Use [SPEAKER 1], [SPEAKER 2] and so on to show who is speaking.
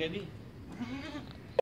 [SPEAKER 1] jadi